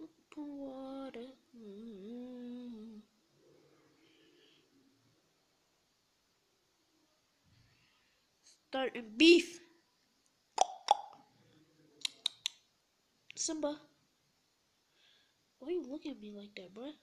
Upon water. Mm. Starting beef. Simba. Why you looking at me like that, bruh?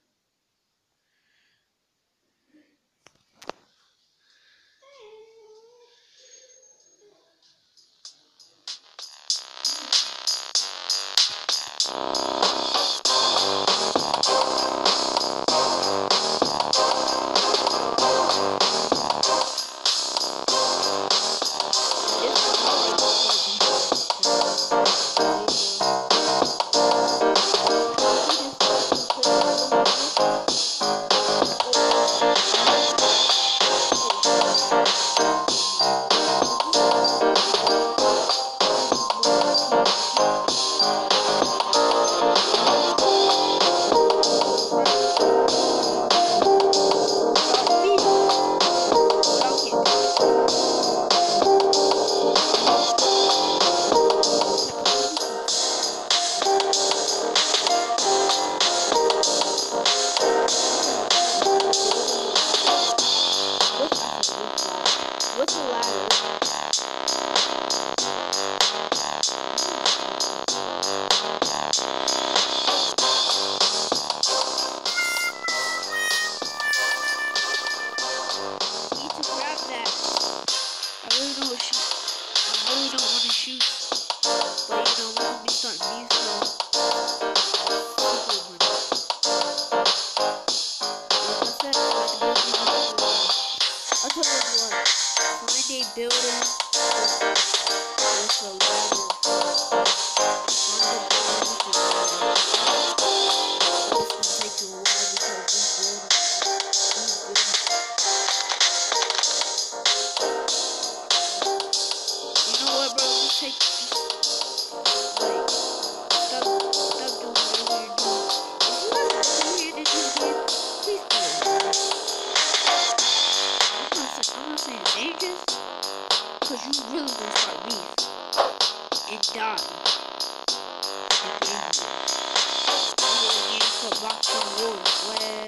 Put boxing rules, where,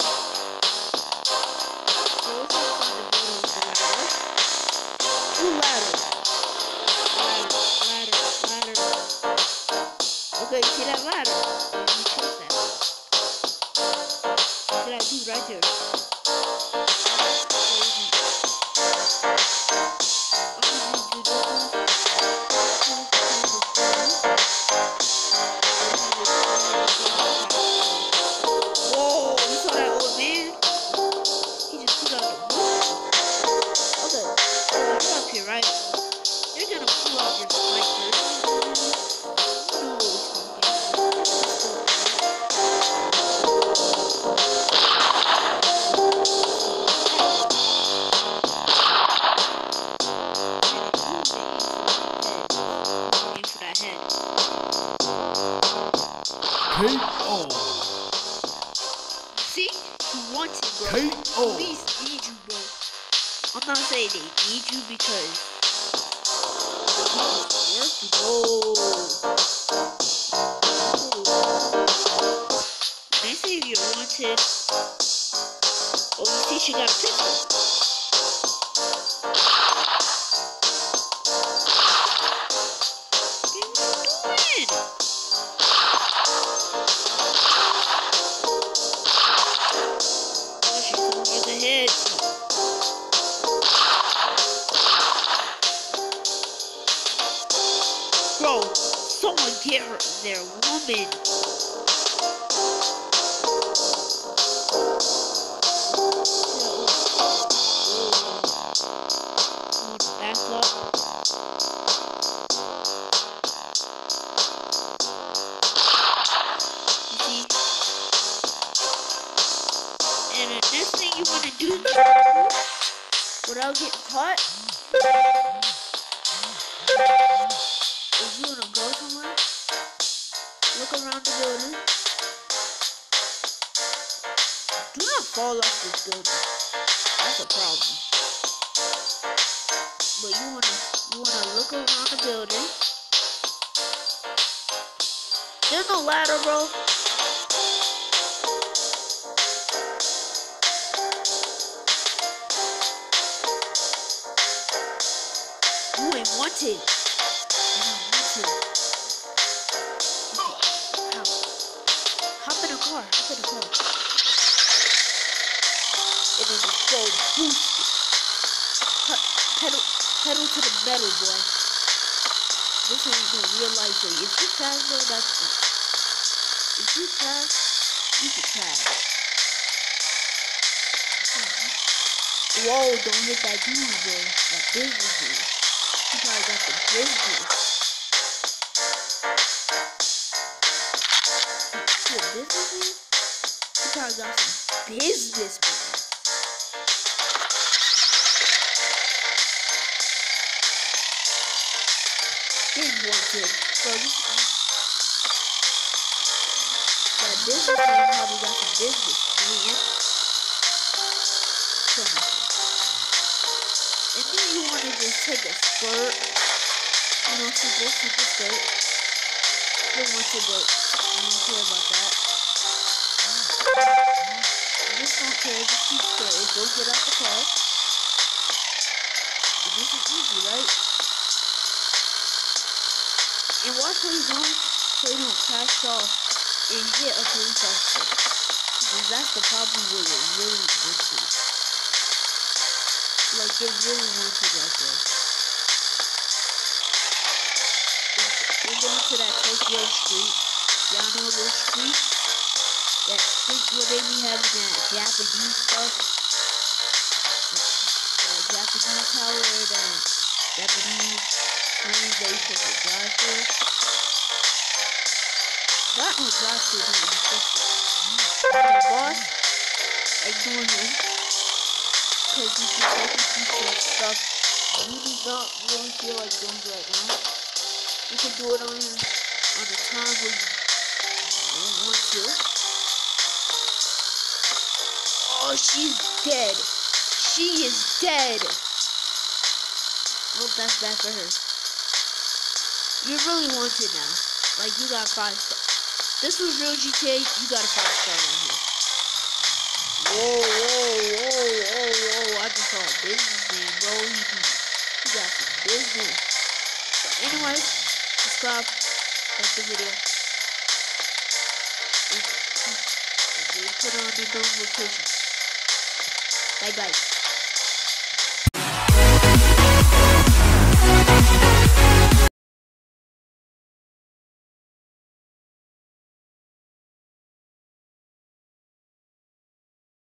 inside the building ladder? Two ladders. Ladder, ladder, ladder. Okay, see that ladder? You choose that. See that dude right there? You want it, bro. KO. Police need you, bro. I'm not saying they need you because the work. Whoa. They say you're wanted. Oh, you she got a get her their woman. Without getting caught is you to go somewhere, Look around the building. Do not fall off this building. That's a problem. But you wanna you wanna look around the building. There's no ladder, bro. You ain't wanted. You ain't wanted. Go boost. Pedal, pedal to the metal, boy. This ain't no real life thing. If you crash, bro, that's it. If you crash, you can crash. Whoa, don't hit that dude, bro. That business dude. He probably got the business. He a businessman? He probably got some business, man. Big wanted. So this, that businessman probably got some business, man. And then you want to just take a skirt, you know, super, super skirt. You don't want to, but you don't care about that. You just don't care, just keep skirting. Go get out the car. This is easy, right? You're going so you don't crash off and hit a police officer. Because that's the problem with it really to. Like they really to right there. We're going to that Tokyo street. Y'all know this street? That street where they be having that Japanese stuff. That Japanese power, that Japanese supposed to drive through. Not no drive through, it's just the boss, ignore him. Because you can take a piece of stuff you do not really feel like doing right now. You can do it on on a time when you don't want to. Oh, she's dead. She is dead. Well, that's bad for her. You're really wanted now. Like, you got five stars. This was real GTA, you got a five star right here. Whoa, whoa, whoa, whoa, whoa. I just saw a businessman, bro. He, he got some business. But anyways, subscribe, like the video. And, and put on the notifications. Bye bye.